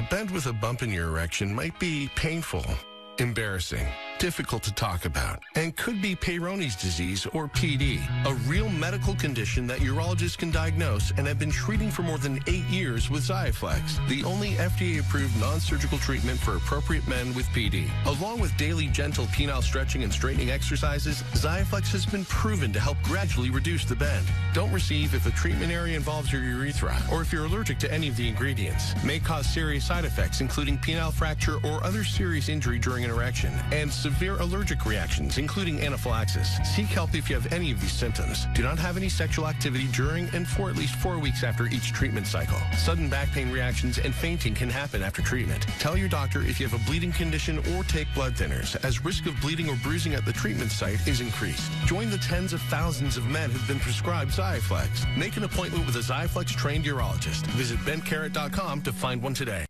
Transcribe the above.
A bend with a bump in your erection might be painful, embarrassing, difficult to talk about, and could be Peyronie's disease or PD, a real medical condition that urologists can diagnose and have been treating for more than eight years with Xiaflex, the only FDA-approved non-surgical treatment for appropriate men with PD. Along with daily gentle penile stretching and straightening exercises, Xiaflex has been proven to help gradually reduce the bend. Don't receive if the treatment area involves your urethra or if you're allergic to any of the ingredients. May cause serious side effects, including penile fracture or other serious injury during an erection, and severe allergic reactions, including anaphylaxis. Seek help if you have any of these symptoms. Do not have any sexual activity during and for at least four weeks after each treatment cycle. Sudden back pain reactions and fainting can happen after treatment. Tell your doctor if you have a bleeding condition or take blood thinners, as risk of bleeding or bruising at the treatment site is increased. Join the tens of thousands of men who've been prescribed Xiaflex. Make an appointment with a Xiaflex trained urologist. Visit bencarrot.com to find one today.